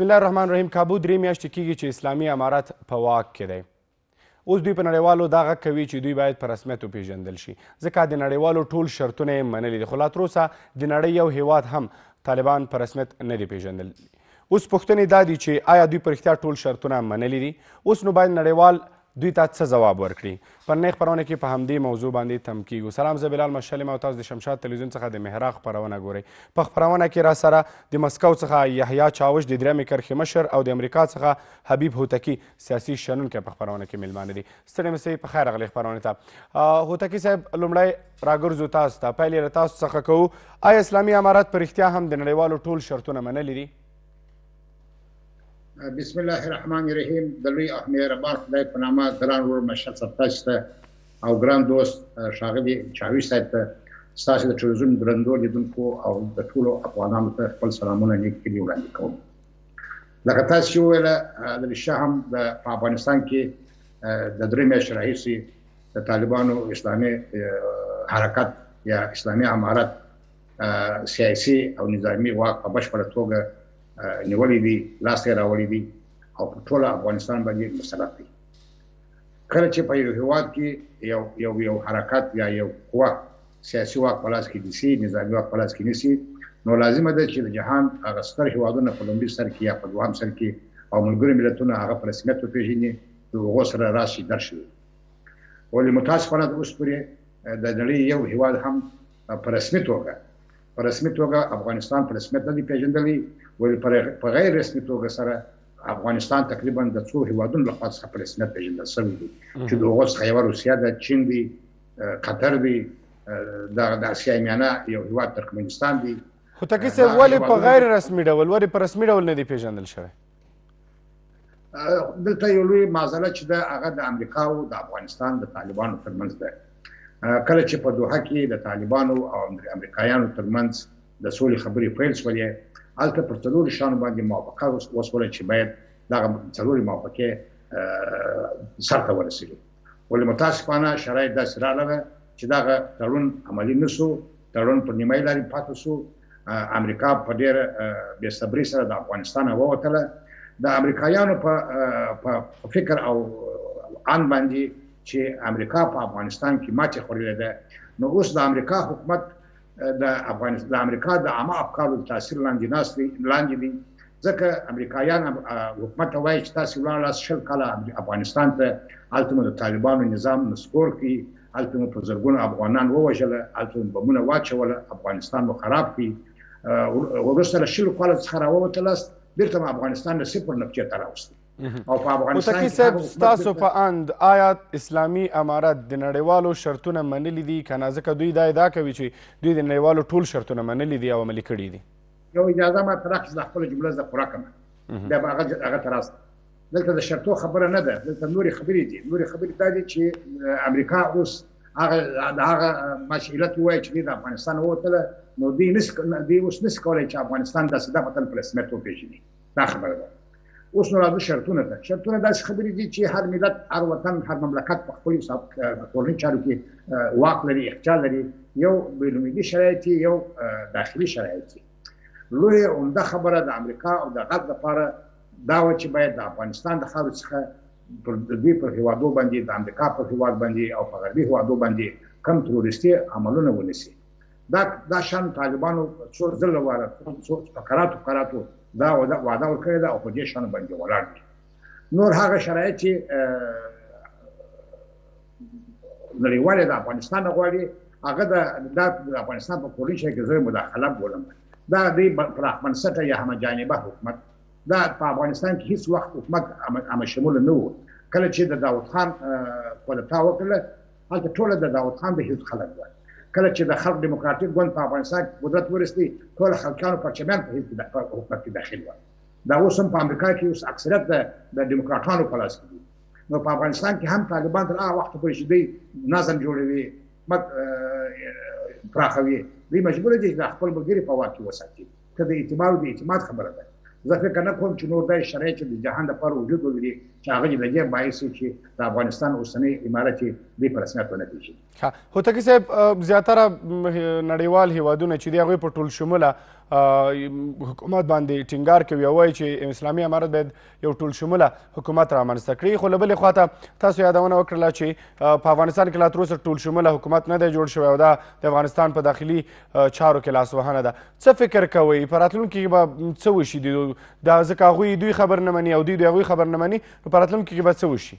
بسم الله الرحمن الرحیم کابو درې میاشتې کیږي چې اسلامي امارت په واک کې دی اوس دوی په نړیوالو دا غږ کوي چې دوی باید په رسمیت وپیژندل شي ځکه د نړیوالو ټول شرطونه یې منلي دي خو لا تر اوسه د نړۍ یو هیواد هم طالبان په رسمیت نه دي پیژندل اوس پوښتنې دا دي چې آیا دوی په رښتیا ټول شرطونه منلي دي اوس نو باید نړیوال دوی ته څه ځواب ورکړي په ننۍ خپرونه کې په همدې موضوع باندې تم کیږو سلام زه بلال مشلم او تاسو د شمشاد تلویزیون څخه د محراق خپرونه ګورئ په خپرونه کې را سره د مسکو څخه یحیی چاوش د درېیمې کرښې مشر او د امریکا څخه حبیب هوتکی سیاسي شنونکی په خپرونه کې میلمانه دي ستړي مسئ په خیر راغلی خپرونه ته هوتکی صاحب لومړی راګرځو تاسو ته پیل یې له تاسو څخه کوو آیا اسلامي امارات په رښتیا هم د نړیوالو ټول شرطونه منلي دي بسم الله الرحمن الرحیم د لوی او مهربان خدای په نامه ګران ورور مشهد صاحب تاسو ته او ګران دوست ښاغلي چاویش صاحب ته ستاسو د ټلویزیون درندو لیدونکو او د ټولو افغانانو ته خپل سلامونه نیک کړي وړاندې کوم لکه تاسو چې وویل د رښتیا هم د افغانستان کې د درې میاشتې راهیسې د طالبانو اسلامي حرکت یا اسلامي امارت سیاسي او نظامی واک په بشپړه توګه نیولې دي لاس یې راوړې دي او په ټول افغانستان باندې مسلط دي کله چې په یو هواد کې یو یو یو حرکت یا یو قوه سیاسي واک په لاس کې نیسي نظامي واک په لاس کې نیسي نو لازمه ده چې د جهان هغه ستر هوادونه په لومړي سر کې یا په دوام سر کې او ملګرو ملتونو هغه په رسمیت وپیژني نو هغه سره راشي درشي ولې متاسفانه د اوس پورې د نړۍ یو هیواد هم په رسمي توګه په رسمي توګه افغانستان په رسمیت نه دی پیژندلی ولې په غیر رسمي توګه سره افغانستان تقریبا د څو هیوادونو لخوا څخه په رسمیت پیژندل شوی دی چې د هغو څخه یوه روسیه ده چین دی قطر دی د اسیا میانه یو هیواد ترکمنستان دی خو تکي صاحب ولې په غیر رسمي ډول ولې په رسمي ډول نه دی پیژندل شوی دلته یو لوی معضله چې ده هغه د امریکا او د افغانستان د طالبانو ترمنځ ده کله چې په دوحه کې د طالبانو او امریکایانو ترمنځ د سولې خبرې پیل شولې هلته پر څلورو شانو باندې موافقه وسوله چې باید دغه څلورې موافقې سرته ورسېږي ولې متاسفانه شرایط داسې راغله چې دغه تړون عملی نه سو تړون په نیمه لارې پاتې سو امریکا په ډېره بې صبرۍ سره د افغانستان ووتله د امریکایانو په په فکر او ان باندې چې امریکا په افغانستان کې ماتې خوړلې ده نو اوس د امریکا حکومت د افغانستان د امریکا د عامه افکارو تاثیر لاندې ناس دی لاندې دی ځکه امریکایان حکومت ته وایي چې تاسو لا لاس شل کال افغانستان ته التمو د طالبانو نظام نسکور کی التمو په زرګونو افغانان ووجل التمو بمونه واچول افغانستان مو خراب کی ورسره شل کال څخه راووتل است بیرته افغانستان له صفر نقطې ته راوستي او په افغانستان کې صاحب تاسو په اند آیا اسلامي امارت د نړیوالو شرطونه منلي دي که نه ځکه دوی دا ادعا کوي چې دوی د نړیوالو ټول شرطونه منلي دي او عملي کړي دي یو اجازه ما تر اخیسته خپل جمله زه پوره کړم بیا به هغه هغه تر اخیسته دلته د شرطو خبره نه ده دلته نورې خبرې دي نورې خبرې دا دي چې امریکا اوس هغه د هغه مشعلت وایي چې د افغانستان ووتله نو دوی نس دوی اوس نس کولای چې افغانستان د صداقت په رسمیت وپېژني دا خبره ده اوس نو راځو شرطونه ته شرطونه داسې خبرې دي چې هر ملت هر وطن هر مملکت په خپل حساب کورنۍ چارو کې واک لري اختیار لري یو بیروني شرایط یو داخلي شرایط لوی عمده خبره د امریکا او د غرب لپاره دا و چې باید د افغانستان د خاورې څخه پر دوی پر هیوادو باندې د امریکا پر هیواد باندې او په غربي هیوادو باندې کم تروریستي عملونه ونیسي دا دا شان طالبانو څو ځله واره څو فقراتو فقراتو دا وعده ورکړې ده او په دې شان باندې ولاړ دي نور هغه شرایط چې نړیوال د افغانستان غواړي هغه د افغانستان په کورنۍ شای کې زوی مداخله بولم دا د پراخ بنسټه یا هم جانبه حکومت دا په افغانستان کې هیڅ وخت حکومت عام شمول نه وو کله چې د داوود خان کولتا وکړه هلته ټوله د داود خان د حزب خلک وه کله چې د خلق دیموکراتیک ګوند په افغانستان کې قدرت ورستی ټول خلکانو پرچمیان په حزب د حکومت کې داخل وه دا اوس هم په امریکا کې اوس اکثریت د د دیموکراتانو په لاس کې دي نو په افغانستان کې هم طالبان تر هغه وخت پورې چې دوی نظم جوړوي حکومت پراخوي دوی مجبور دي چې خپل ملګري په واک کې وساتي ته د اعتبار او د اعتماد خبره ده زه فکر نه کوم چې نور داسې شرایط چې د جهان لپاره وجود ولري چې هغه دې له دې باعث شي چې د افغانستان اوسنی امارت یې دوی په رسمیت ونه پېژني ښه هوتکي صاحب زیاتره نړیوال هیوادونه چې دی هغوی په ټول شموله حکومت باندې ټینګار کوي او وایي چې اسلامي امارت باید یو ټول شموله حکومت رامنځته کړي خو له بلې خواته تاسو یادونه وکړله چې په افغانستان کې لا تر اوسه ټول شموله حکومت نه دی جوړ شوی او دا د افغانستان په داخلي چارو کې لاسوهنه ده څه فکر کوئ په راتلونکي کې به څه وشي دا ځکه هغوی دوی خبر نه مني او دوی د هغوی خبر نه مني نو په راتلونکي کې به څه وشي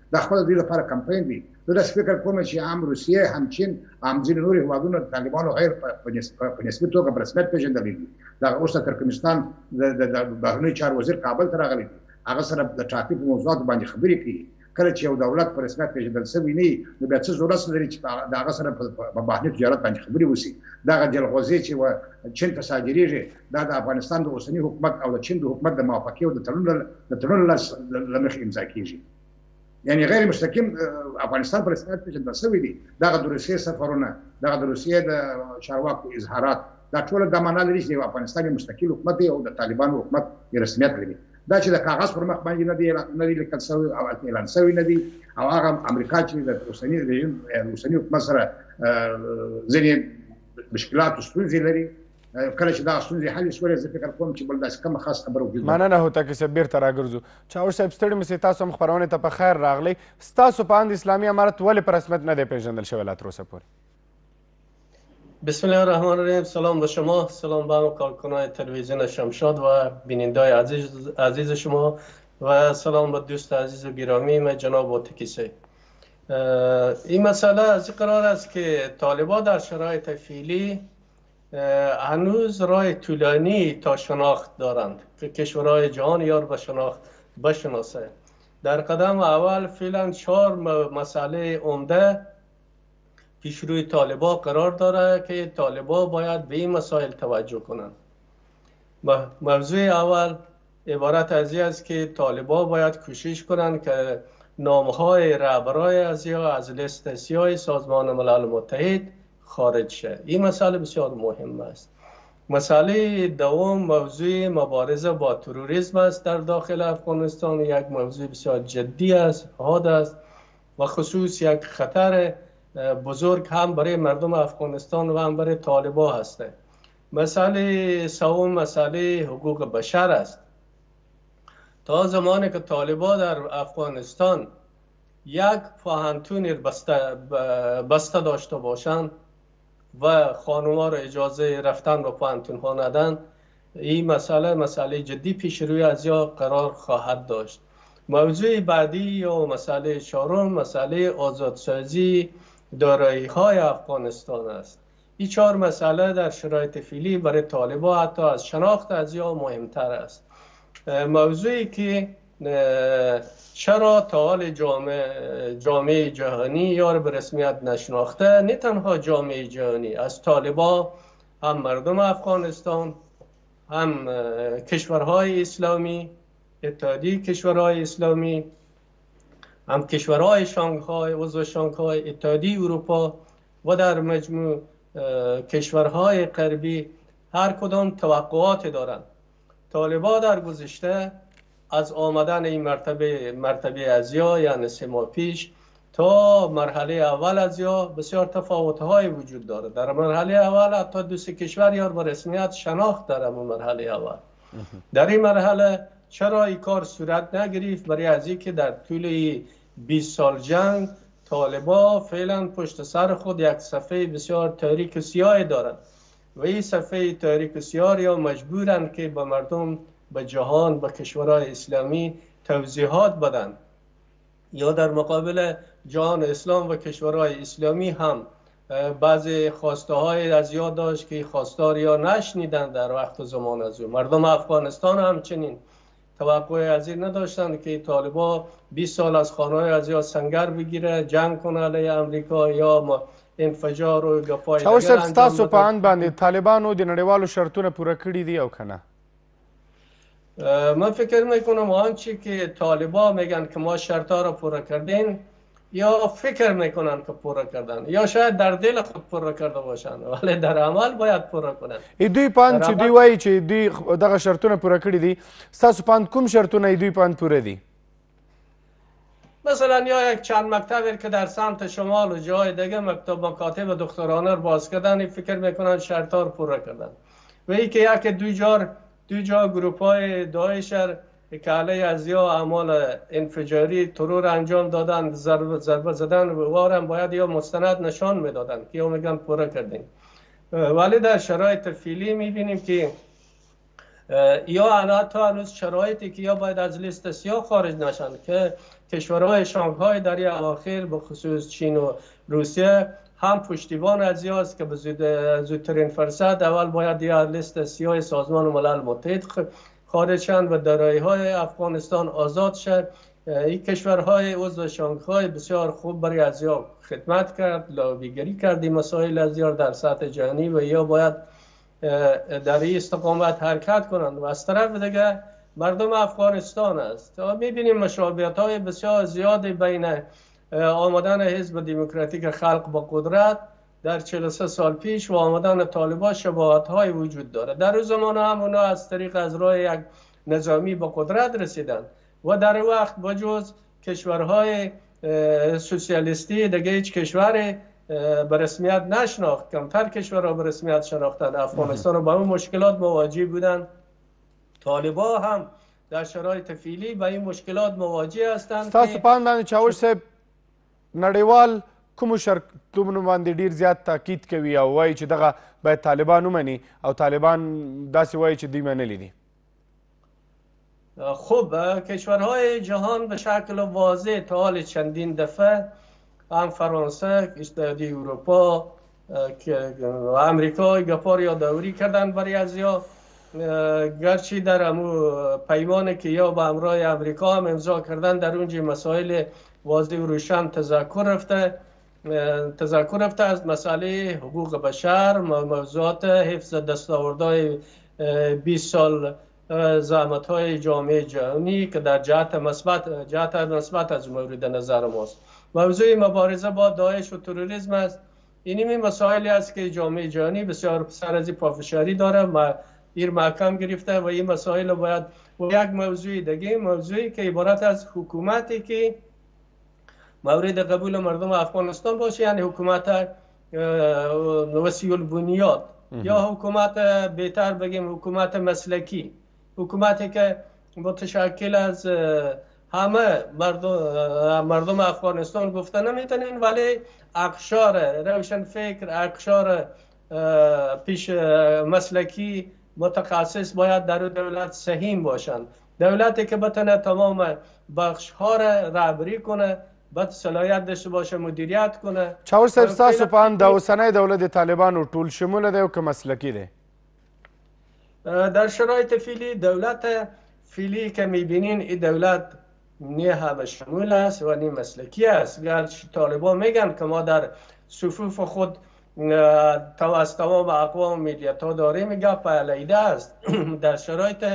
دا خپله دوی لپاره کمپاین دی. زه داسې فکر کوم چې هم روسیه، هم چین او هم ځینې نور هېوادونه د طالبانو غیر په نسبي توګه په رسمیت پېژندلي دي. دغه اوس د ترکمنستان د بهرنیو چارو وزیر کابل ته راغلی دی. هغه سره د ټاپي په موضوعاتو باندې خبرې کوي. کله چې یو دولت په رسمیت پېژندل شوی نه وي، نو بیا څه ضرورت لري چې د هغه سره په بهرني تجارت باندې خبرې وشي. دغه جلغوزې چې چین ته صادرېږي، دا د افغانستان د اوسني حکومت او د چین د حکومت د موافقې او د تړون له مخې امضا کېږي. یعنې غیر مستقیم افغانستان په رسمیت پېژندل شوی دی. دغه د روسیې سفرونه، دغه د روسیې د چارواکو اظهارات، دا ټوله دا معنا لري چې د یو افغانستان یو مستقل حکومت دی او د طالبانو حکومت رسمیت لري. دا چې د کاغذ پر مخ باندې نه دی نه دی لیکل شوی او هلته اعلان شوی نه دی او هغه امریکا چې د اوسني رژیم اوسني حکومت سره ځینې مشکلات او ستونزې لري کله چې دا ستونزې حل شوې زه فکر کوم چې بل داسې کومه خاص خبره وکړم مننه هوتا کې سب بیرته راګرځو چاوش صاحب ستړي مې تاسو هم خبرونه ته په خیر راغلی تاسو په اند اسلامي امارت ولې په رسمیت نه دی پیژندل شوی لا تر اوسه پورې بسم الله الرحمن الرحیم سلام به شما سلام به همه کارکنای تلویزیون شمشاد و بینندای عزیز, عزیز شما و سلام به دوست عزیز و گرامی من جناب آتکیسی این مسئله از قرار است که طالبا در شرایط فعلی هنوز راه طولانی تا شناخت دارند که کشورهای جهان یار به شناخت بشناسه در قدم اول فعلا چهار مسئله عمده پیش روی طالبا قرار داره که طالبا باید به این مسائل توجه کنند موضوع اول عبارت از است که طالبا باید کوشش کنند که نامهای رهبرای از از لیست سیاه سازمان ملل متحد خارج شه این مسئله بسیار مهم است مسئله دوم موضوع مبارزه با تروریسم است در داخل افغانستان یک موضوع بسیار جدی است حاد است و خصوص یک خطر بزرگ هم برای مردم افغانستان و هم برای طالبا هسته مسئله سوم مسئله حقوق بشر است تا زمانی که طالبا در افغانستان یک فاهمتون بسته, بسته داشته باشند و خانوما را اجازه رفتن به پانتون ها ندن این مسئله مسئله جدی پیش روی از یا قرار خواهد داشت موضوع بعدی یا مسئله چهارم مسئله آزادسازی دارایی های افغانستان است این چهار مسئله در شرایط فعلی برای طالبا حتی از شناخت از مهمتر است موضوعی که چرا تا حال جامعه, جهانی یا به رسمیت نشناخته نه تنها جامعه جهانی از طالبا هم مردم افغانستان هم کشورهای اسلامی اتحادی کشورهای اسلامی هم کشورهای شانگهای عضو شانگهای اتحادیه اروپا و در مجموع کشورهای قربی هر کدام توقعات دارند طالبا در گذشته از آمدن این مرتبه مرتبه از یا یعنی سه ماه پیش تا مرحله اول از یا بسیار تفاوت های وجود داره در مرحله اول حتی دو سه کشور یار به رسمیت شناخت داره مرحله اول در این مرحله چرا این کار صورت نگرفت برای از که در طول 20 سال جنگ طالبا فعلا پشت سر خود یک صفحه بسیار تاریک و سیاه دارند و این صفحه تاریک و سیاه یا مجبورند که با مردم به جهان و کشورهای اسلامی توضیحات بدن یا در مقابل جهان اسلام و کشورهای اسلامی هم بعضی خواسته های از یاد داشت که خواستار یا نشنیدن در وقت و زمان از او مردم افغانستان همچنین توقع از این نداشتند که طالبا 20 سال از خانه از یا سنگر بگیره جنگ کنه علیه امریکا یا انفجار و گپای دیگر انجام بده تاسو په اند باندې طالبانو د نړیوالو شرطونه پوره کړی دی او کنه من فکر میکنم آنچه که طالبا میگن که ما شرطا را پوره کردیم یا فکر میکنند که پوره کردن یا شاید در دل خود پوره کرده باشند ولی در عمل باید پوره کنند ای دوی پاند چې دوی وایي چې دوی دغه شرطونه پوره کړي دي ستاسو پاند کوم شرطونه دوی پاند پوره دي مثلا یا یک چند مکتب که در سمت شمال و جای دیگه مکتب مکاتب دکترانه رو باز کردن این فکر میکنن شرطار پوره کردن و ای که یک دوی جار دوی جا گروپ های دایشر کاله از یا اعمال انفجاری ترور انجام دادن ضربه زدن و وارم باید یا مستند نشان میدادن که یا میگن پوره کردیم ولی در شرایط فیلی میبینیم که یا حتی هنوز شرایطی که یا باید از لیست سیاه خارج نشن که کشورهای شانگهای در این اواخر به خصوص چین و روسیه هم پشتیبان از است که به زودترین فرصت اول باید یا لیست سیاه سازمان ملل متحد خارج و دارایی های افغانستان آزاد شد این کشورهای عضو شانگهای بسیار خوب برای از خدمت کرد لابیگری کردی کردی مسائل از در سطح جهانی و یا باید در این استقامت حرکت کنند و از طرف دیگه مردم افغانستان است تا میبینیم مشابهت های بسیار زیادی بین آمدن حزب دموکراتیک خلق با قدرت در 43 سال پیش و آمدن طالبا شباهت های وجود داره در اون زمان هم اونا از طریق از راه یک نظامی با قدرت رسیدن و در وقت با جز کشورهای سوسیالیستی دیگه هیچ کشور به رسمیت نشناخت کمتر کشور را به رسمیت شناختن افغانستان رو با اون مشکلات مواجه بودن طالبا هم در شرایط فعلی با این مشکلات مواجه هستند من چاوش نړیوال کوم شرطونو باندې ډیر زیات تاکید کوي او وایي چې دغه باید طالبان ومني او طالبان داسې وایي چې دوی منلي دي خب کشورهای جهان به شکل واضح تا حال چندین دفعه هم فرانسه اتحادیه اروپا و امریکا گپار یادآوری کردن برای از یا گرچه در امو پیمان که یا به امرای امریکا هم امضا کردن در اونجا مسائل واضح و روشن تذکر رفته تذکر رفته از مسئله حقوق بشر موضوعات حفظ دستاوردهای 20 سال زحمت های جامعه جهانی که در جهت مثبت جهت مثبت از مورد نظر ماست موضوع مبارزه با داعش و تروریسم است اینی مسائلی است که جامعه جهانی بسیار سر از پافشاری داره و ایر محکم گرفته و این مسائل باید و یک موضوعی دیگه موضوعی که عبارت از حکومتی که مورد قبول مردم افغانستان باشه یعنی حکومت وسیل بنیاد یا حکومت بهتر بگیم حکومت مسلکی حکومتی که متشکل از همه مردم, مردم افغانستان گفته نمیتونین ولی اقشار روشن فکر اقشار پیش مسلکی متخصص باید در دولت سهیم باشن دولتی که بتنه تمام بخش هاره رهبری کنه بت صلاحیت داشته باشه مدیریت کنه چاوش صاحب ستاسو په اند دا اوسنی دولت د طالبانو ټول شموله دی او که مسلکی دی در شرایط فعلی دولت فعلی که میبینین این دولت نه همه شمول است و نه مسلکی است گرچه طالبان میگن که ما در صفوف خود توسط تمام اقوام و میلیت ها داریم گپ علیده است در شرایط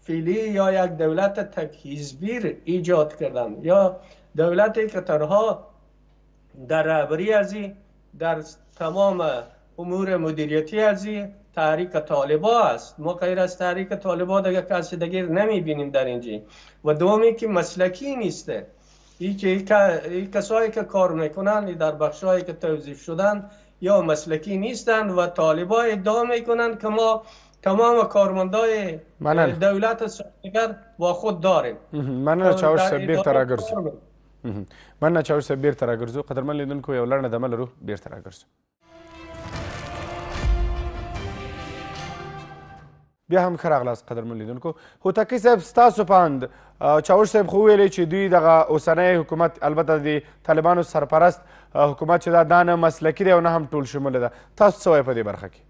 فعلی یا یک دولت تک حزبی ایجاد کردن یا دولتی که تنها در رهبری ازی در تمام امور مدیریتی ازی تحریک طالبا است ما غیر از تحریک طالبا دیگه کسی دیگر نمی بینیم در اینجا و دومی که مسلکی نیسته ای که ای کسایی که کار میکنن در بخشایی که توظیف شدن یا مسلکی نیستند و طالبا ادعا میکنند که ما تمام کارمندای دولت سوداگر با خود داریم مننه چاوش صاحب بیرته راګرځو مننه چاوش صاحب بیرته راګرځو قدرمن لیدونکو یو لړنه دمه لرو بیرته راګرځو بیا هم ښه راغلاست قدرمن لیدونکو هوتکي صاحب ستاسو په اند چاوش صاحب خو ویلی چې دوی دغه اوسنی حکومت البته د طالبانو سرپرست حکومت چې دا دا نه مسلکي دی او نه هم ټول شموله ده تاسو څه وایئ په دې برخه کې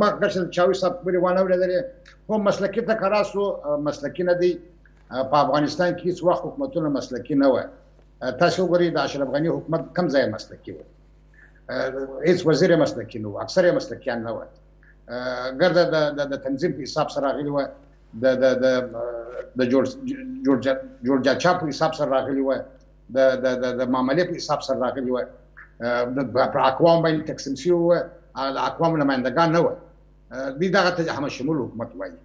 ما کښل چاوي صاحب خبرې وانه ورېدلې خو مسلکي ته کرا سو مسلکي نه دی په افغانستان کې هیڅ وخت حکومتونه مسلکي نه وای تاسو وګورئ د اشرف غنی حکومت کم ځای مسلکي و هیڅ وزیر مسلکي نه و اکثر مسلکیان نه و ګرده د د تنظیم په حساب سره راغلی و د د د جوړ جوړ جوړ جاچا په حساب سره راغلی و د د د د معاملې په حساب سره راغلي و پر اقوام باندې تقسیم شوي و هغه د اقوام نمایندګان نه و دوی دغه ته همه شمول حکومت وایي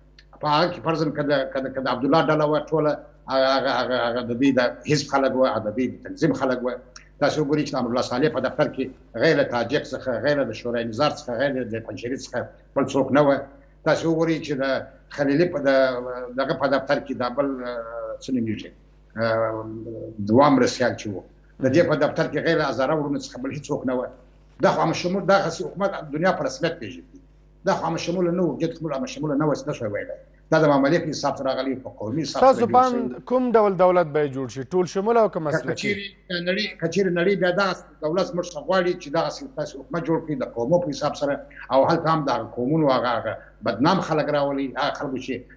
په هغه کې فرضاً که د که د که د عبدالله ډله وه ټوله هغه هغه هغه د دوی د حزب خلک وه د دوی د تنظیم خلک وه تاسو وګورئ چې د امرالله صالح په دفتر کې غیر تاجک څخه غیر د شورای نظار څخه غیر د پنجشیري څخه بل څوک نه وه تاسو وګورئ چې د خلیلي په دغه په دفتر کې دا بل څه نومېږي دوه مرستیال چې وو د دې په دفتر کې غیر هزاره ورونو څخه بل هیڅوک نه و دا خو مشمول دا غسی حکومت دنیا پر رسمیت پیژني دا خو مشمول نه و جد کوم مشمول نه و څه شوی ویلای دا د معاملې په حساب سره غلي په قومي حساب سره تاسو باندې کوم ډول دولت به جوړ شي ټول شمول او کوم مسلکي کچيري نړۍ کچيري نړۍ بیا دا دولت موږ غواړي چې دا سیاسي حکومت جوړ کړي د قومو په حساب سره او هلته هم د قومونو هغه بدنام خلک راولي هغه خلک چې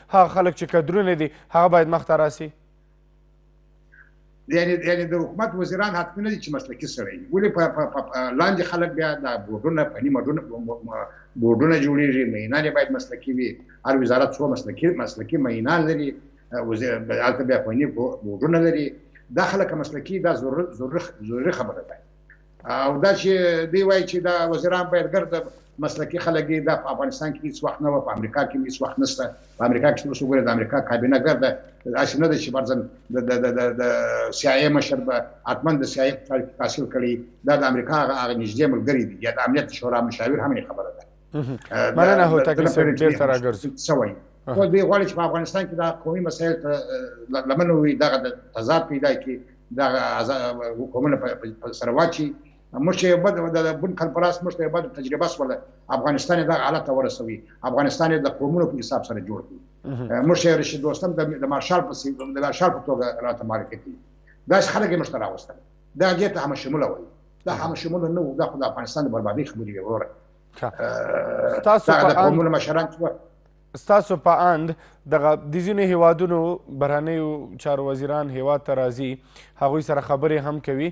هغه خلک چې کدرونه دي هغه باید مخته راسي یعنی یعنی د حکومت وزیران حتمی نه دي چې مسلکي سړی وي ولې په لاندې خلک بیا د بورډونه په نیمه بورډونه جوړیږي مینان باید مسلکي وي هر وزارت څو مسلکي مسلکي مینان لري هلته بیا فني بورډونه لري دا خلک مسلکي دا ضروري خبره ده او دا چې دی وایي چې دا وزیران باید ګرد مسلکي خلک دي دا په افغانستان کې هیڅ وخت نه و په امریکا کې هیڅ وخت نشته په امریکا کې تاسو ګورئ د امریکا کابینه ګرده داسې نه ده چې فرضاً د د د د سي آی اې مشر به حتما د سي آی اې په چارو کې تحصیل کړی دا د امریکا هغه هغه نږدې ملګري دي یا د امنیت شورا مشاور هم نه خبره ده مننه هوتک صاحب ډېر تر راګرځي څه وایي خو دوی غواړي چې په افغانستان کې دا قومي مسایل لمنه وي دغه تضاد پیدا کړي دغه حکومت په سره واچي موږ چې بد د بن کلپراس موږ ته بد تجربه سوله افغانستان دا حالت ورسوي افغانستان د قومونو په حساب سره جوړ کړي موږ یې رشي دوستم د مارشال په سیب د مارشال په توګه راته معرفي کړي دا خلک موږ ته راوستل دا دې ته هم شمول وي دا هم شمول نه وو دا خو د افغانستان بربادي خبرې وروره تاسو په قومونو مشران ستاسو په اند دغه د ځینو هیوادونو بهرنیو چارو وزیران هیواد ته راځي هغوی سره خبرې هم کوي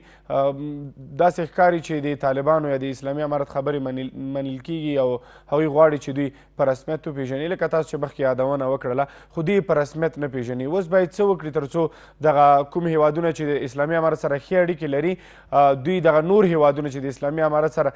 داسې ښکاري چې د طالبانو یا د اسلامي امارت خبرې منل کیږي او هغوی غواړي چې دوی په رسمیت وپیژني لکه تاسو چې مخکې یادونه وکړله خو دوی په رسمیت نه پیژني اوس باید څه وکړي ترڅو دغه کوم هیوادونه چې د اسلامي امارت سره ښې اړیکې لري دوی دغه نور هیوادونه چې د اسلامي امارت سره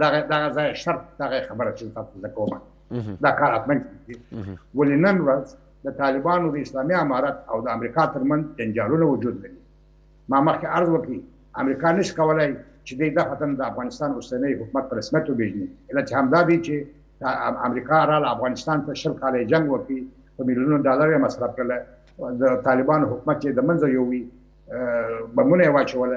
دا دا ځای شرط دا خبره چې تاسو زه کوم دا کار اتمن ولې نن ورځ د طالبانو د اسلامي امارت او د امریکا ترمنځ جنجالونه وجود لري ما مخکې عرض وکړي امریکا نش کولای چې د دفتن د افغانستان اوسنۍ حکومت پر رسمیت وبېژني علت همدا دی چې امریکا را افغانستان ته شل کاله جنگ وکړي په میلیونو ډالر یې مصرف کړل د طالبانو حکومت یې د منځه یووي بمونه یې واچول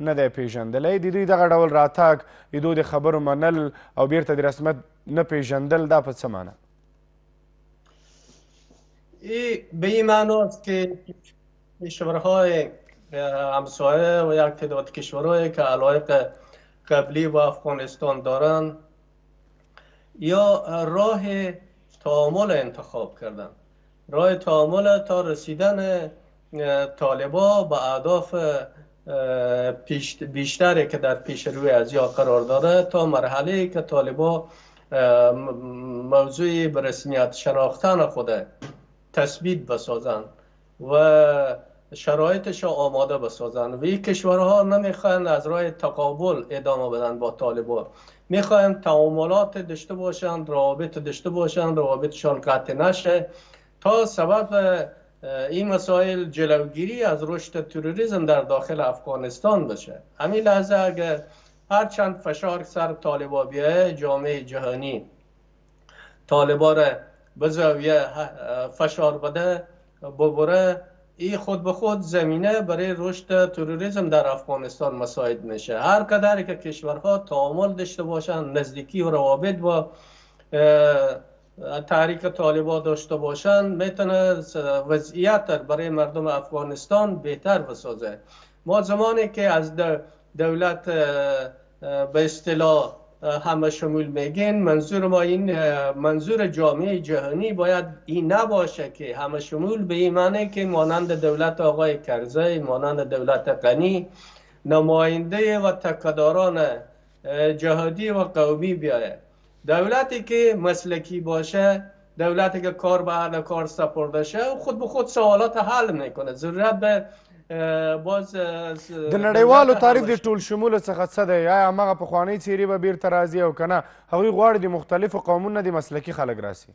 نه دی پیژندلی د دوی دغه ډول راتاګ د دوی د خبرو منل او بیرته د رسمیت نه پیژندل دا په څه معنی به این معناست که کشورهای همسایه و یک تعداد کشورهایی که علایق قبلی با افغانستان دارن یا راه تعامل انتخاب کردن راه تعامل تا رسیدن طالبا به اهداف بیشتری که در پیش روی از یا قرار داره تا مرحله که طالبا موضوع به رسمیت شناختن خود تثبیت بسازند و شرایطش آماده بسازند و این کشورها نمیخواهند از راه تقابل ادامه بدن با طالبان میخواهند تعاملات داشته باشند روابط داشته باشند روابطشان قطع نشه تا سبب این مسائل جلوگیری از رشد تروریسم در داخل افغانستان بشه همین لحظه اگر هر چند فشار سر طالبا بیایه جامعه جهانی طالبا را به فشار بده ببره ای خود به خود زمینه برای رشد تروریسم در افغانستان مساعد میشه هر کدر که کشورها تعامل داشته باشند نزدیکی و روابط با تحریک طالبا داشته باشند میتونه وضعیت برای مردم افغانستان بهتر بسازه ما زمانی که از دولت به اصطلاح همه شمول میگین منظور ما این منظور جامعه جهانی باید این نباشه که همه شمول به این معنی که مانند دولت آقای کرزی مانند دولت غنی نماینده و تکداران جهادی و قومی بیاید دولتی که مسلکی باشه، دولتی که کار به اهل کار سپرده شه، خود به خود سوالات حل میکنه. ضرورت به باز د نړیوالو تعریف د ټول شمول څخه څه دی آیا همغه پخوانۍ څیرې به بیرته راځي او کنه هغوی غواړي د مختلفو قومونو نه د مسلکي خلک راسي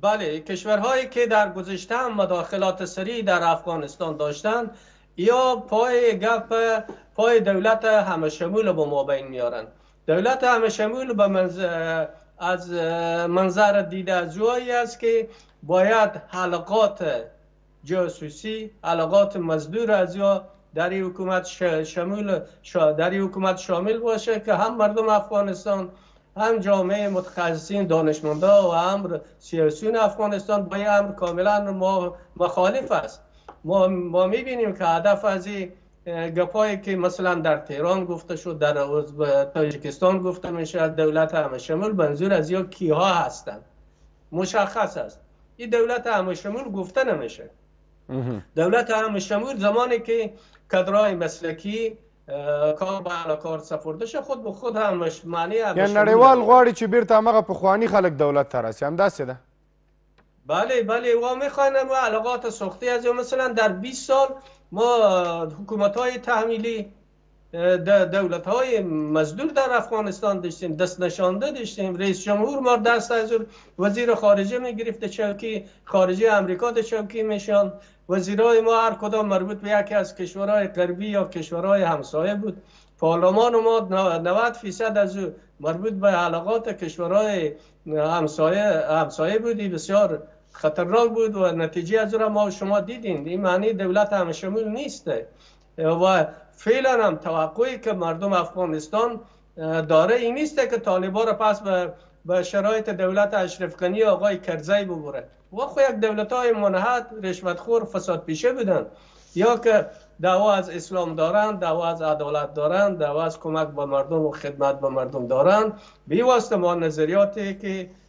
بله کشورهایی که در گذشته هم مداخلات سریع در افغانستان داشتند یا پای گپ پای دولت همه شمول با مابین میارند دولت همه شمول به منز... از منظر دیده جایی است که باید حلقات جاسوسی علاقات مزدور از یا در این حکومت شامل در این حکومت شامل باشه که هم مردم افغانستان هم جامعه متخصصین دانشمندا و هم سیاسیون افغانستان با این امر کاملا ما مخالف است ما, ما میبینیم که هدف از این گپایی که مثلا در تهران گفته شد در تاجیکستان گفته میشه دولت همه شمول منظور از یا کیها هستند مشخص است این دولت همه شمول گفته نمیشه دولت همه شمول زمانی که کدرای مسلکی کار به علا کار سپرده شه خود به خود هم معنی هم یعنی نړیوال غواړي چې بیرته هغه پخوانی خلک دولت ته راسي همداسې ده بله بله و میخواین و علاقات سختی از مثلا در 20 سال ما حکومت های تحمیلی دولت های مزدور در افغانستان داشتیم دست نشانده داشتیم رئیس جمهور ما دست از وزیر خارجه می گرفت چوکی خارجه امریکا در چوکی میشان وزیرای ما هر کدام مربوط به یکی از کشورهای غربی یا کشورهای همسایه بود پارلمان ما 90 فیصد از او مربوط به علاقات کشورهای همسایه همسایه بودی بسیار خطرناک بود و نتیجه از را ما شما دیدین این معنی دولت همشمول نیست و فعلا هم توقعی که مردم افغانستان داره این نیسته که طالبا را پس به شرایط دولت اشرف غنی آقای کرزی ببره و خو یک دولت های منحط رشوت خور فساد پیشه بودن یا که دعوا از اسلام دارند دعوا از عدالت دارند دعوا از کمک به مردم و خدمت به مردم دارند به واسطه ما نظریاتی که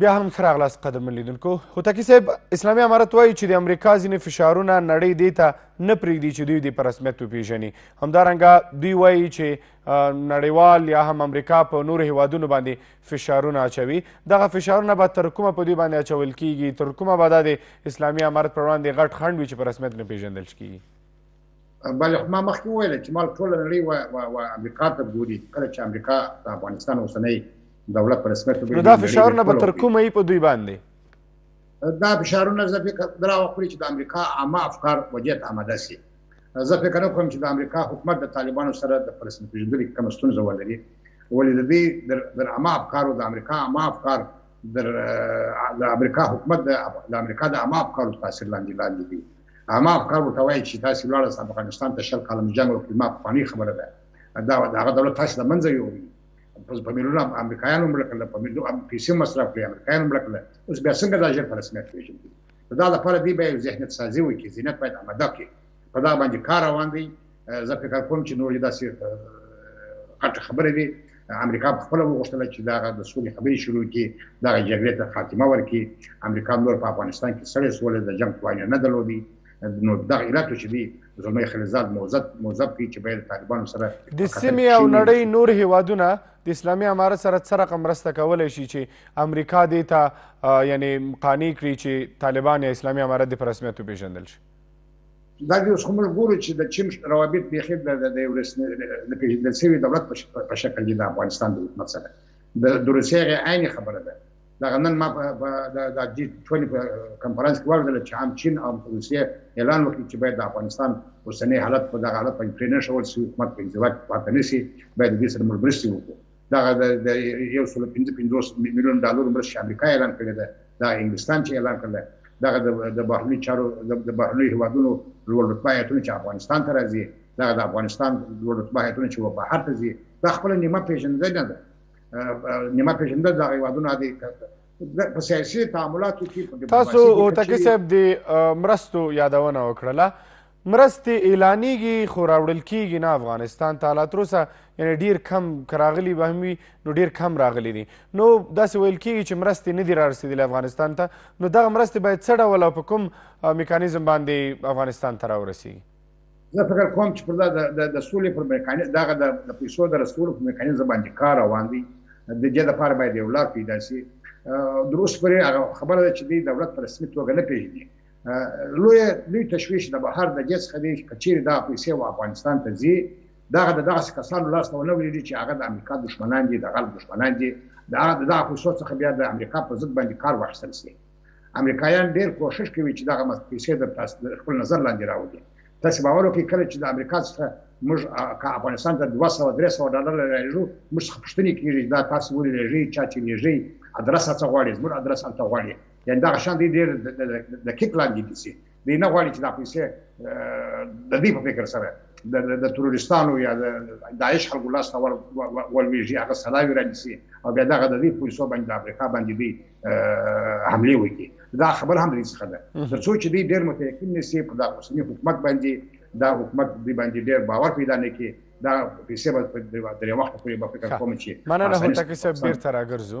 بیا هم ښه راغلاست قدرمن لیدونکو هوتکي صاحب اسلامي امارت وایي چې د امریکا ځینې فشارونه نړۍ دې ته نه پرېږدي چې دوی دې په رسمیت وپېژني همدارنګه دوی وایي چې نړیوال یا هم امریکا په نورو هیوادونو باندې فشارونه اچوي دغه فشارونه به تر کومه په دوی باندې اچول کیږي تر کومه به دا د اسلامي امارت پر وړاندې غټ خنډ وي چې په رسمیت نه پېژندل کیږي بله خو ما مخکې وویل چې مال ټوله نړۍ و, و, و امریکا ته ګوري کله چې امریکا د افغانستان اوسنۍ دولت په رسمیت وګوري دا فشارونه به تر کومه یې په دوی باندې دا فشارونه زه فکر درا وخوري چې د امریکا عامه افکار وجه ته آماده سي زه فکر نه کوم چې د امریکا حکومت د طالبانو سره د پرسمې پیژندلو کې کومه ستونزه ولري ولې د دې د عامه افکارو د امریکا عامه افکار د امریکا حکومت د امریکا د عامه افکارو تاثیر لاندې لاندې دي اما افغان ورته وایي چې تاسو لاړه افغانستان ته شل کاله جنگ وکړي ما په فانی خبره ده دا هغه دولت تاسو د منځه یوړي په میلیونو امریکایانو مړ کړل په میلیونو پیسې مصرف کړې امریکایانو مړ کړل اوس بیا څنګه دا ژر په رسمیت پیژني دا لپاره دی به ذهنیت سازي وکړي ذهنیت باید آماده کړي په دا باندې کار روان دی زه فکر کوم چې نورې داسې غټه خبره وي امریکا په خپله وغوښتله چې دغه د سولې خبرې شروع کړي دغه جګړې ته خاتمه ورکړي امریکا نور په افغانستان کې سړې سولې د جنګ توانې نه درلودي نو دغه علت چې دی زلمی خلیلزاد موزت موزت کی چې باید طالبانو سره د سیمې او نړۍ نور هیوادونه د اسلامي امارت سره څه رقم مرسته کولی شي چې امریکا دې ته یعنې قانع کړي چې طالبان یا اسلامي امارت دې په رسمیت وپېژندل شي دا اوس خو موږ ګورو چې د چین روابط بیخي د د یو رسمي د پیژندل شوي دولت په شکل دي د افغانستان د حکومت سره د د روسیې هغه عین خبره ده دا نن ما په د جی 20 په کانفرنس کې وردل چې هم چین او روسیه اعلان وکړي چې باید د افغانستان اوسنی حالت په دغه حالت په پرې نه شول چې حکومت په انزوا کې پاتې نشي باید د دې سره مرستې وکړو دغه د یو سل پنځه پنځوس میلیون ډالر مرسته امریکا اعلان کړې ده دا انګلستان چې اعلان کړل دغه د بهرنی چارو د بهرنی هوادونو لوړ رتبه هیئتونه چې افغانستان ته راځي دغه د افغانستان لوړ رتبه هیئتونه چې و بهر ته ځي دا خپل نیمه پیژندنه ده نیمه پیژندنه د هیوادونو د په سیاسي تعاملاتو کې تاسو او تکي صاحب د مرستو یادونه وکړه مرستې اعلانیږي خو راوړل کیږي نه افغانستان ته لا تر اوسه یعنی ډیر کم که راغلي به هم وي نو ډیر کم راغلي دي نو داسې ویل کیږي چې مرستې نه دي رارسېدلې افغانستان ته نو دغه مرستې باید څه ډول او په کوم میکانیزم باندې افغانستان ته راورسیږي زه فکر کوم چې پر دا د سولې پر میکانیزم دغه د پیسو د رسولو په میکانیزم باندې کار روان دی د دې لپاره باید یو لار پیدا شي دروس پرې خبره ده چې د دولت په رسمي توګه نه پیژني لوی لوی تشویش د بهر د دې څخه دی چې که چیرې دغه پیسې و افغانستان ته ځي دغه د دغسې کسانو لاس ته ونه لویږي چې هغه د امریکا دښمنان دي د غرب دښمنان دي د هغه د دغه پیسو څخه بیا د امریکا په ضد باندې کار واخیستل شي امریکایان ډیر کوشش کوي چې دغه پیسې د تاسو خپل نظر لاندې راوړي تاسو باور وکړئ کله چې د امریکا څخه موږ که افغانستان ته 200 300 ډالر لريږو موږ څخه پښتني کیږي دا تاسو ولې لري چا چې لري ادرس څه غواړي زموږ ادرس ته غواړي یعنې دغه شان دی ډېر دقیق لاندې نیسي دی نه غواړي چې دا پیسې د دې په فکر سره د تروریستانو یا د داعش خلکو لاس ته ولوېږي هغه سلاوي رانیسي او بیا دغه د دې پیسو باندې د افریقا باندې دی حمله وکړي دا خبر هم دې څخه ده تر څو چې دی ډېر متيقن نشي په دا اوسنی حکومت باندې دا حکومت دی باندې ډېر باور پیدا نه کوي دا پیسې به درې وخت پورې به فکر کوم چې مننه هوتکي صاحب بیرته راګرځو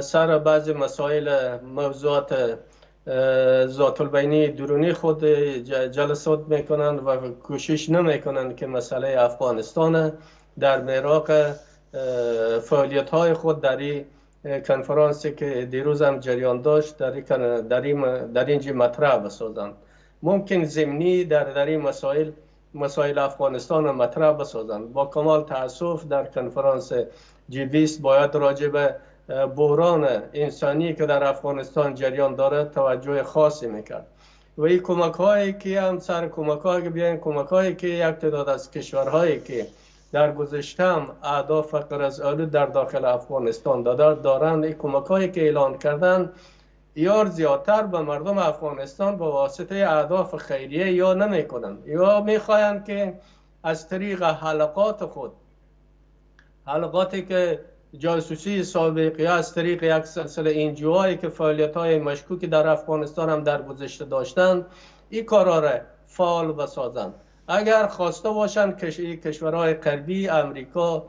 سر بعضی مسائل موضوعات ذات البینی درونی خود جلسات میکنند و کوشش نمیکنند که مسئله افغانستان در میراق فعالیت های خود در این کنفرانسی که دیروز هم جریان داشت در این در, مطرح بسازند ممکن زمینی در در این مسائل مسائل افغانستان مطرح بسازند با کمال تاسف در کنفرانس جی 20 باید راجع به بحران انسانی که در افغانستان جریان داره توجه خاصی میکرد و این کمک هایی که هم سر کمک هایی که بیاین کمک هایی که یک تعداد از کشورهایی که در گذشته هم فقر از آلو در داخل افغانستان دارند این کمک هایی که اعلان کردن یار زیادتر به مردم افغانستان با واسطه اهداف خیریه یا نمی کنند یا می که از طریق حلقات خود حلقاتی که جاسوسی سابقی از طریق یک سلسله هایی که فعالیت های مشکوکی در افغانستان هم در گذشته داشتند این کارا را فعال بسازند اگر خواسته باشند کشورهای غربی امریکا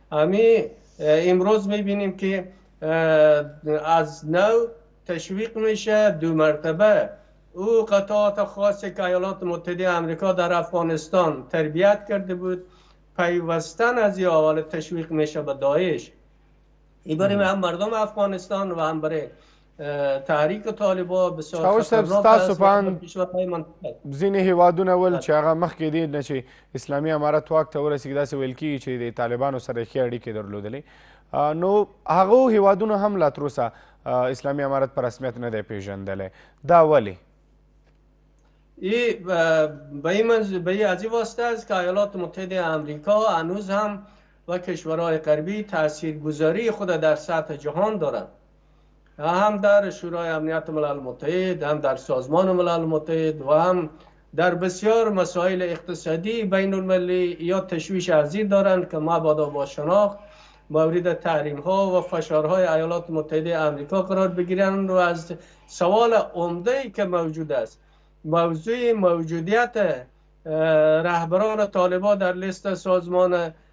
امی امروز میبینیم که از نو تشویق میشه دو مرتبه او قطعات خاصی که ایالات متحده امریکا در افغانستان تربیت کرده بود پیوستن از یا اول تشویق میشه به دایش این برای هم مردم افغانستان و هم برای تحریک طالبا بسیار خطرناک است برای کشورهای منطقه ځینې هیوادونه ول چې هغه مخکې دې نه چې اسلامي امارت واک ته ورسېږي داسې ویل کېږي چې د طالبانو سره ښې اړیکې درلودلې نو هغو هیوادونو هم لا تر اوسه اسلامي امارت په رسمیت نه دی پیژندلی دا ولې به یې از این واسطه است که ایالات متحده امریکا هنوز هم و کشورهای غربی تاثیرگذاری خود در سطح جهان دارند هم در شورای امنیت ملل متحد هم در سازمان ملل متحد و هم در بسیار مسائل اقتصادی بین المللی یا تشویش ارزی دارند که ما با شناخت مورد تحریم ها و فشارهای ایالات متحده امریکا قرار بگیرند و از سوال عمده ای که موجود است موضوع موجودیت رهبران طالبان در لیست سازمان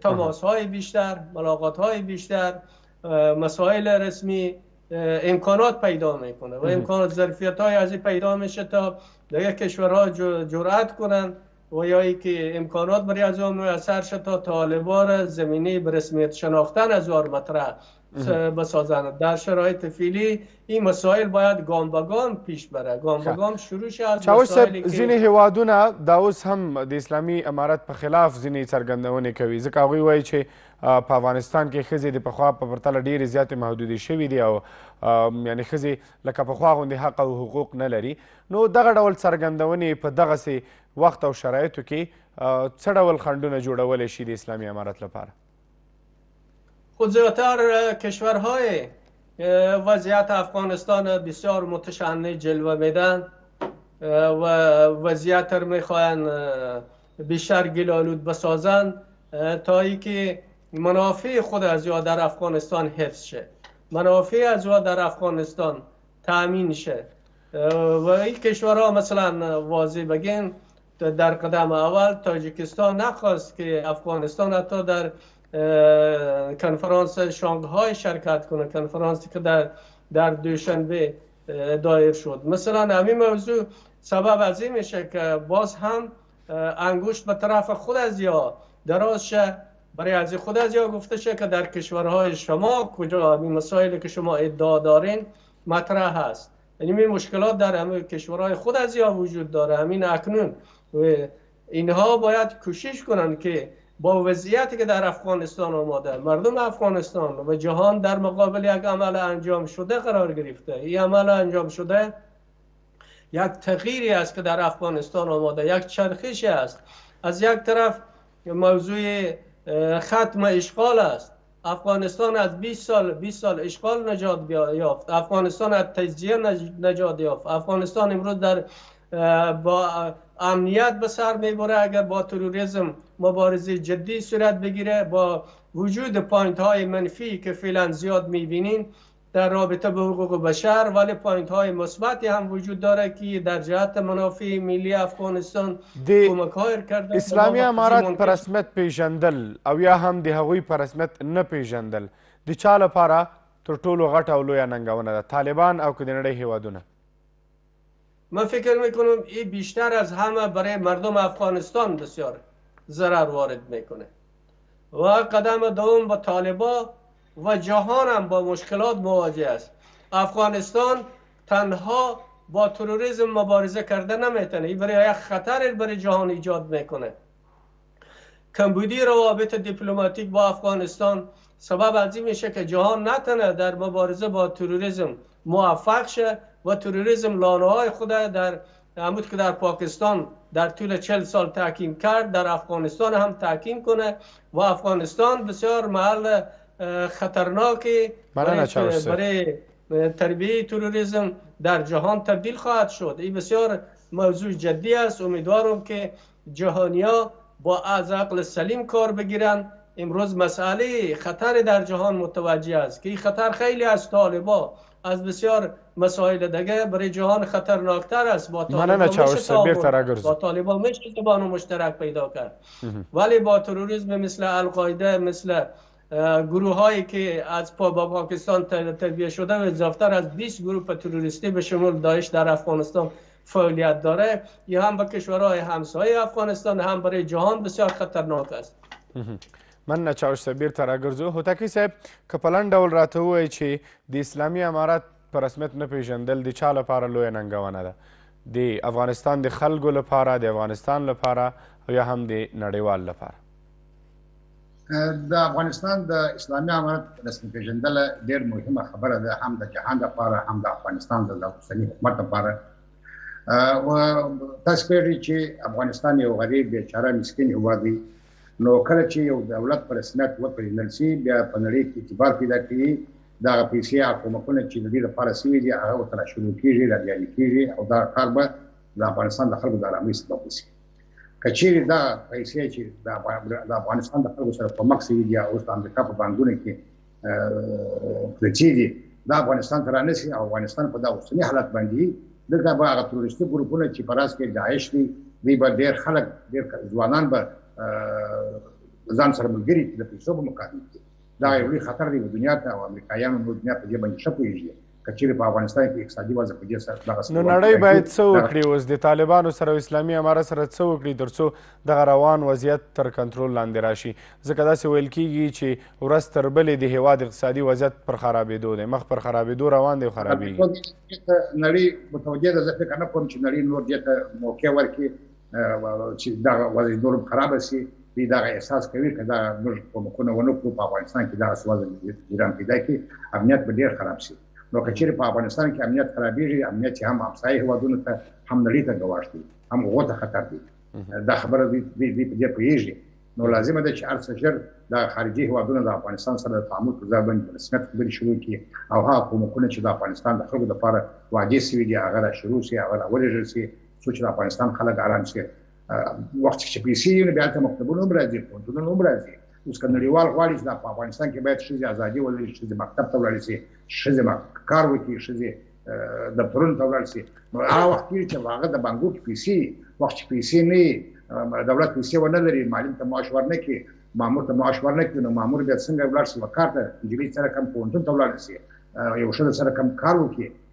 تماس های بیشتر ملاقات های بیشتر مسائل رسمی امکانات پیدا میکنه و امکانات ظرفیت های از پیدا میشه تا دیگه کشورها جرأت کنن و یا ای که امکانات برای از اون اثر شد تا طالبان زمینی برسمیت شناختن از مطرح بسازند در شرایط فعلی این مسائل باید گام به گام پیش بره گام به گام شروع شه از مسائلی که ځینې هیوادونه دا اوس هم د اسلامي امارت په خلاف ځینې څرګندونې کوي ځکه هغوی وایي چې په افغانستان کې ښځې د پخوا په پرتله ډېرې زیاتې محدودې شوې دي او یعنې ښځې لکه پخوا غوندې حق او حقوق نه لري نو دغه ډول څرګندونې په دغسې وخت او شرایطو کې څه ډول خنډونه جوړولی شي د اسلامي امارت لپاره خود زیادتر کشورهای وضعیت افغانستان بسیار متشنه جلوه میدن و وضعیت رو میخواین بیشتر گلالود بسازن تا ای که منافع خود از یا در افغانستان حفظ شه منافع از یا در افغانستان تامین شه و این کشورها مثلا واضح بگین در قدم اول تاجیکستان نخواست که افغانستان حتی در کنفرانس شانگهای شرکت کنه کنفرانسی که در در دوشنبه دایر شد مثلا همین موضوع سبب از این میشه که باز هم انگشت به طرف خود از یا دراز شه برای از خود از یا گفته شه که در کشورهای شما کجا این مسائل که شما ادعا دارین مطرح هست یعنی این مشکلات در همه کشورهای خود از یا وجود داره همین اکنون اینها باید کوشش کنن که با وضعیتی که در افغانستان آماده مردم افغانستان و جهان در مقابل یک عمل انجام شده قرار گرفته این عمل انجام شده یک تغییری است که در افغانستان آماده یک چرخش است از یک طرف موضوع ختم اشغال است افغانستان از 20 سال 20 سال اشغال نجات یافت افغانستان از تجزیه نجات یافت افغانستان امروز در با امنیت به سر میبره اگر با تروریسم مبارزه جدی صورت بگیره با وجود پاینت های منفی که فعلا زیاد میبینین در رابطه به حقوق بشر ولی پوینت های مثبتی هم وجود داره که در جهت منافع ملی افغانستان کمک های کرده اسلامی امارت په رسمیت پیژندل او یا هم د هغوی په رسمیت نه پیژندل د چا لپاره تر ټولو غټه او لویه ننګونه ده طالبان او که د نړۍ هیوادونه من فکر میکنم ای بیشتر از همه برای مردم افغانستان بسیار ضرر وارد میکنه و قدم دوم با طالبا و جهان هم با مشکلات مواجه است افغانستان تنها با تروریسم مبارزه کرده نمیتونه این برای یک خطر برای جهان ایجاد میکنه کمبودی روابط دیپلماتیک با افغانستان سبب از این میشه که جهان نتونه در مبارزه با تروریسم موفق شه و تروریسم لانه های خود در عمود که در پاکستان در طول 40 سال تحکیم کرد در افغانستان هم تحکیم کنه و افغانستان بسیار محل خطرناکی برای تربیه تروریسم در جهان تبدیل خواهد شد این بسیار موضوع جدی است امیدوارم که جهانیا با از عقل سلیم کار بگیرند امروز مسئله خطر در جهان متوجه است که این خطر خیلی از طالبا از بسیار مسائل دیگه برای جهان خطرناکتر است با طالبا با میشه زبان مشترک پیدا کرد ولی با تروریسم مثل القاعده مثل گروه هایی که از پا با پاکستان تدویه شده و اضافتر از 20 گروپ تروریستی به شمول داعش در افغانستان فعالیت داره ای هم به کشورهای همسایه افغانستان هم برای جهان بسیار خطرناک است من نچاوش صاحب بیرته راګرځو هوتکی صاحب که په لنډ ډول راته ووایي چې د اسلامي امارت په رسمیت نه پیژندل د چا لپاره لویه ننګونه ده د افغانستان د خلکو لپاره د افغانستان لپاره او یا هم د نړیوال لپاره د افغانستان د اسلامي امارت رسمي پیژندل ډېر مهمه خبره ده هم د جهان لپاره هم د افغانستان د اوسني حکومت لپاره او تاسو پیری چې افغانستان یو غریب بیچاره مسکین هوا دی نو کله چې یو دولت پر رسمیت وپیژندل شي بیا په نړۍ کې اعتبار پیدا کوي دا پیسې او کومکونه چې د دې لپاره سوي دي هغه تر شروع کیږي را جاري کیږي او دا کار به د افغانستان د خلکو د آرامۍ سبب وشي کچېرې دا پیسې چې د افغانستان د خلکو سره په مکس دي او د امریکا په بانکونو کې پرچې دي دا افغانستان ته رانسي او افغانستان په دا اوسنی حالت باندې دلته به هغه تروریستي ګروپونه چې په راس کې داعش دي دوی به ډېر خلک ډېر ځوانان به ځان سره ملګري کړي د پیسو په مقابل کې دا یو لوی خطر دی دنیا ته او امریکایانو نور دنیا په دې باندې ښه پوهېږي کچېرې په افغانستان کې اقتصادي وضع په دې سره دغه نو نړۍ باید څه وکړي اوس د طالبانو سره او اسلامي امارت سره څه وکړي ترڅو دغه روان وضعیت تر کنټرول لاندې راشي ځکه داسې ویل کیږي چې ورځ تر بلې د هیواد اقتصادي وضعیت پر خرابېدو دی مخ پر خرابېدو روان دی او خرابېږي نړۍ متوجه ده زه فکر نه کوم چې نړۍ نور دې ته موقع ورکړي چې دغه وضعیت نور خراب شي دی دا احساس کوي چې دا موږ کومکونه ونه کړو په افغانستان کې دا سوال ایران پیدا کی امنیت به ډیر خراب شي نو کچېرې په افغانستان کې امنیت خرابېږي امنیت هم همسایه هوادونو ته هم نړۍ ته ګواښ دی هم غوږ ته خطر دی دا خبره دی دی په دې پیږي نو لازم ده چې ارڅ ژر د خارجي هوادونو د افغانستان سره د تعامل په ځای باندې رسمیت خبرې شروع کړي او هغه کومکونه چې د افغانستان د خلکو لپاره واجب سوي دي هغه را شروع شي هغه را ولېږل شي څو چې د افغانستان خلک آرام شي وخت چې پیسې یې بیا ته مکتبونه هم راځي پوهنتونونه هم راځي اوس که نړیوال غواړي چې په افغانستان کې باید ښځې ازادي ولري ښځې مکتب ته ولاړې شي ښځې کار وکړي ښځې دفترونو ته ولاړ شي نو هغه وخت کې چې هغه د بانګو کې پیسې وخت چې پیسې نه دولت پیسې ونه لري معلم ته معاش ورنه کړي مامور ته معاش ورنه کړي نو مامور بیا څنګه ولاړ شي وکړ ته نجلۍ سره کم پوهنتون ته ولاړ شي یو ښځه سره کم کار وکړي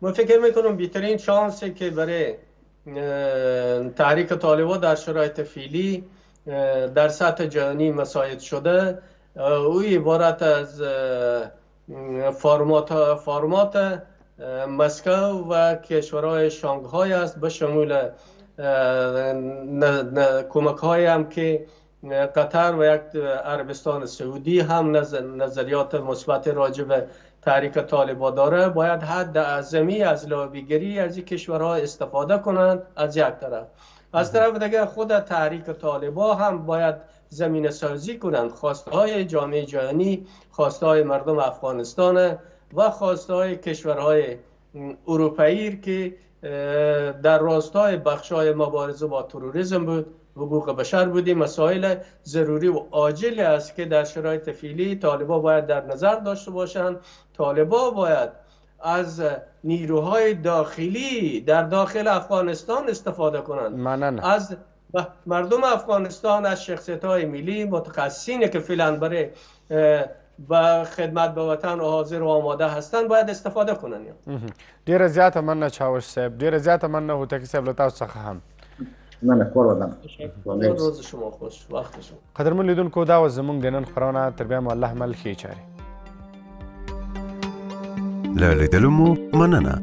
من فکر میکنم بیترین شانسی که برای تحریک طالبا در شرایط فعلی در سطح جهانی مساعد شده او عبارت از فرمات, فرمات مسکو و کشورهای شانگهای است به شمول کمک های هم که قطر و یک عربستان سعودی هم نظریات مثبت راجع تحریک طالبا داره باید حد اعظمی از لابیگری از این کشورها استفاده کنند از یک طرف از طرف دیگر خود تحریک طالبا هم باید زمین سازی کنند خواسته های جامعه جهانی خواسته های مردم افغانستان و خواسته های کشورهای اروپایی که در راستای بخشای مبارزه با تروریسم بود حقوق بشر بودی مسائل ضروری و عاجلی است که در شرایط فعلی طالبا باید در نظر داشته باشند طالبا باید از نیروهای داخلی در داخل افغانستان استفاده کنند از و مردم افغانستان از شخصیت های ملی متخصصینی که فعلا برای به خدمت به وطن حاضر و آماده هستند باید استفاده کنند ډیره زیاته مننه چاوش صاحب ډیره زیاته مننه هوتکی صاحب له تاسو څخه هم مننه کور ودان روز شما خوش وخت شما قدرمن لیدونکو دا و زمونږ د نن خبرونه تر بیا مو الله مل ښې چارې له لیدلو مو مننه